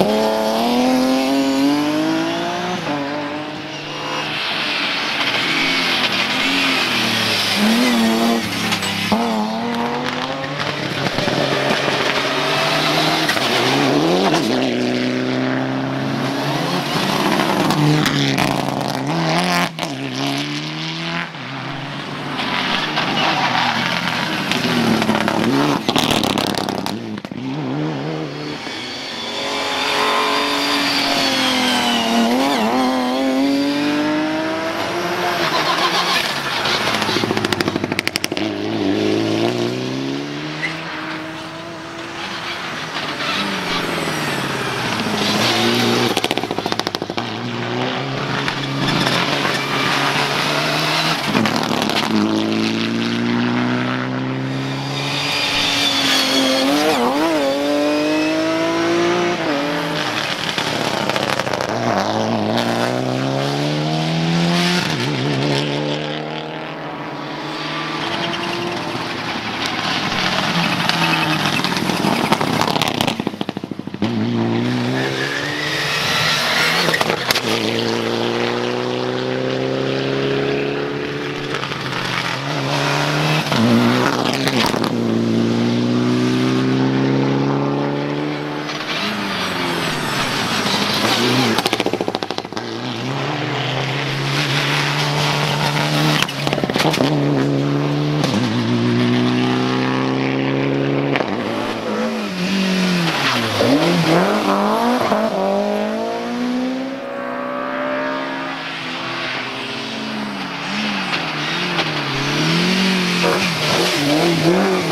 Oh. Yeah.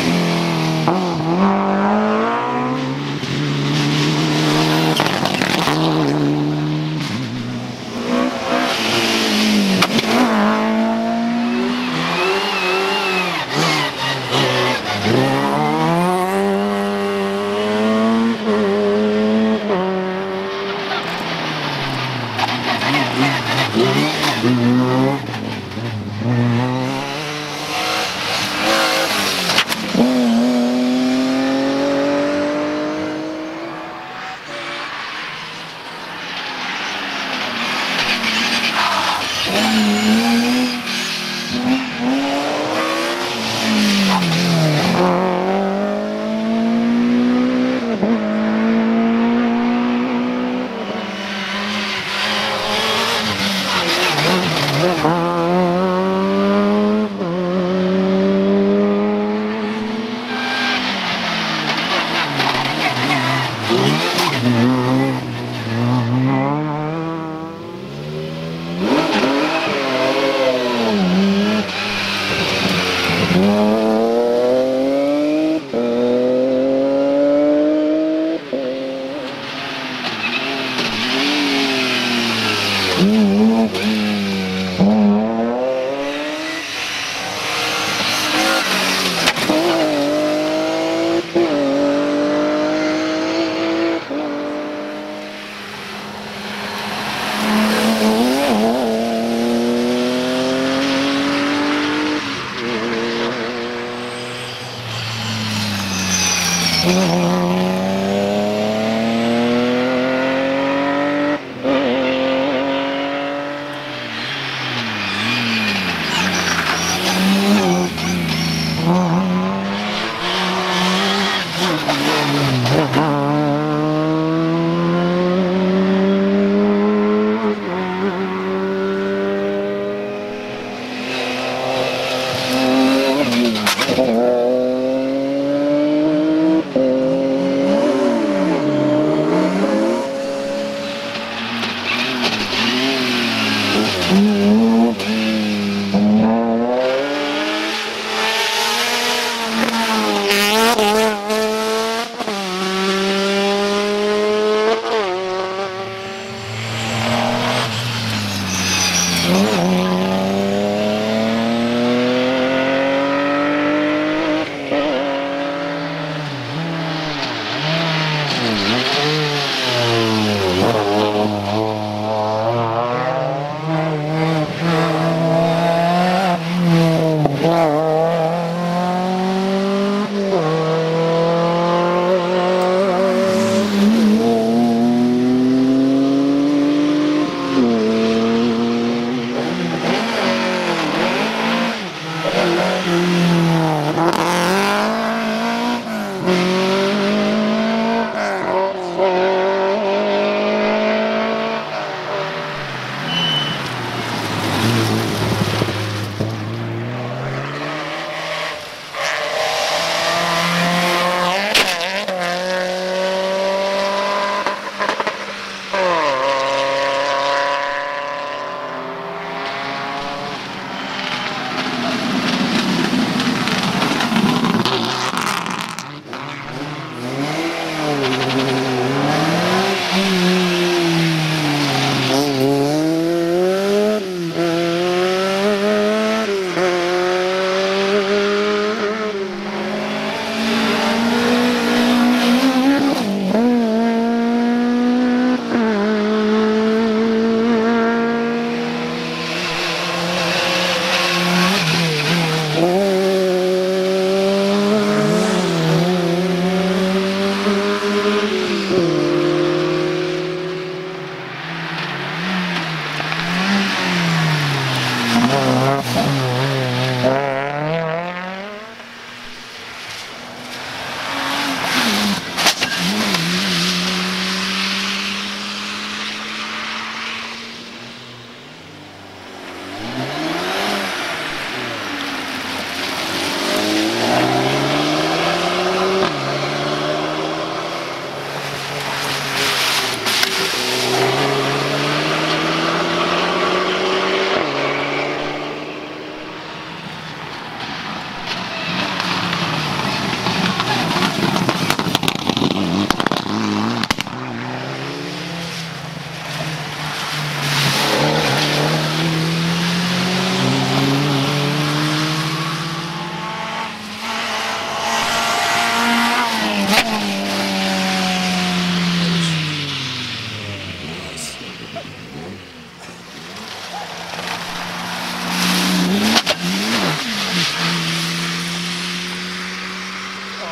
Yeah.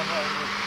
Oh,